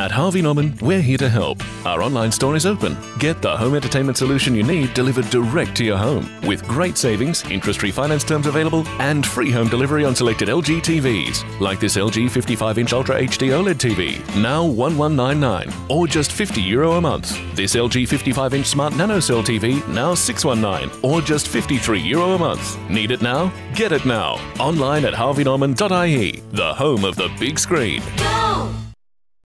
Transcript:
At Harvey Norman, we're here to help. Our online store is open. Get the home entertainment solution you need delivered direct to your home with great savings, interest free finance terms available, and free home delivery on selected LG TVs, like this LG 55 inch Ultra HD OLED TV, now 1199 or just 50 euro a month. This LG 55 inch Smart Nano Cell TV, now 619 or just 53 euro a month. Need it now? Get it now. Online at harveynorman.ie, the home of the big screen. Go!